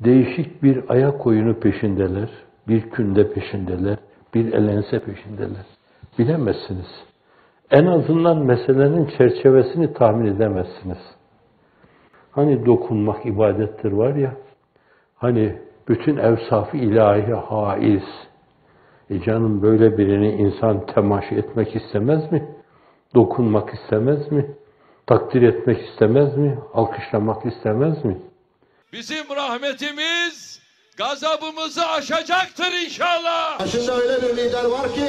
değişik bir ayak oyunu peşindeler, bir künde peşindeler, bir elense peşindeler. Bilemezsiniz. En azından meselenin çerçevesini tahmin edemezsiniz. Hani dokunmak ibadettir var ya, hani bütün evsafı ilahi haiz. E canım böyle birini insan temaşa etmek istemez mi? Dokunmak istemez mi? Takdir etmek istemez mi? Alkışlamak istemez mi? Bizim rahmetimiz gazabımızı aşacaktır inşallah. Başında öyle bir lider var ki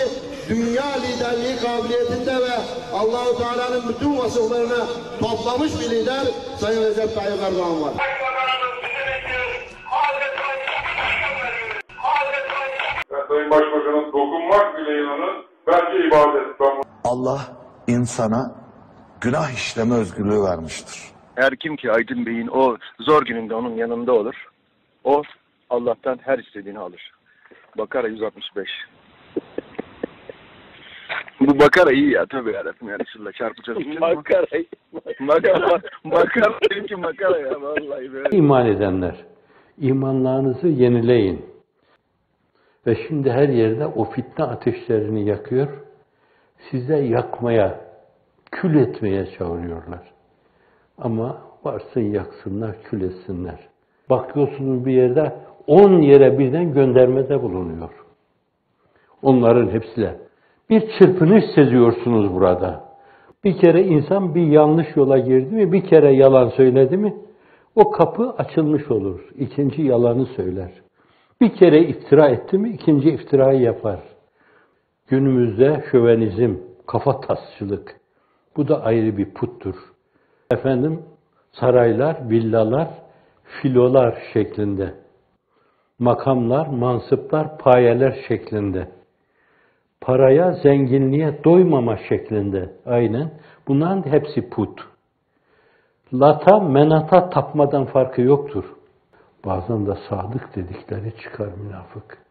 dünya liderliği kabiliyetinde ve Allahu Teala'nın bütün vasıflarını toplamış bir lider Sayın Recep Tayyip Erdoğan var. Sayın Başbakan'ın dokunmak bile inanın bence ibadet. Allah insana günah işleme özgürlüğü vermiştir. Her kim ki Aydın Bey'in o zor gününde onun yanında olur, o Allah'tan her istediğini alır. Bakara 165. Bu Bakara iyi ya tabii yarabbim ya Resulallah çarpacağız. Bakara Bakara Bakara benimki Bakara ya vallahi böyle. İman edenler, imanlarınızı yenileyin. Ve şimdi her yerde o fitne ateşlerini yakıyor, size yakmaya, kül etmeye çağırıyorlar. Ama varsın yaksınlar, kül etsinler. Bakıyorsunuz bir yerde on yere birden göndermede bulunuyor. Onların hepsiyle. Bir çırpınış seziyorsunuz burada. Bir kere insan bir yanlış yola girdi mi, bir kere yalan söyledi mi, o kapı açılmış olur. İkinci yalanı söyler. Bir kere iftira etti mi, ikinci iftirayı yapar. Günümüzde şövenizm, kafa tasçılık, bu da ayrı bir puttur. Efendim, saraylar, villalar, filolar şeklinde. Makamlar, mansıplar, payeler şeklinde paraya, zenginliğe doymama şeklinde aynen. Bunların hepsi put. Lata, menata tapmadan farkı yoktur. Bazen de sadık dedikleri çıkar münafık.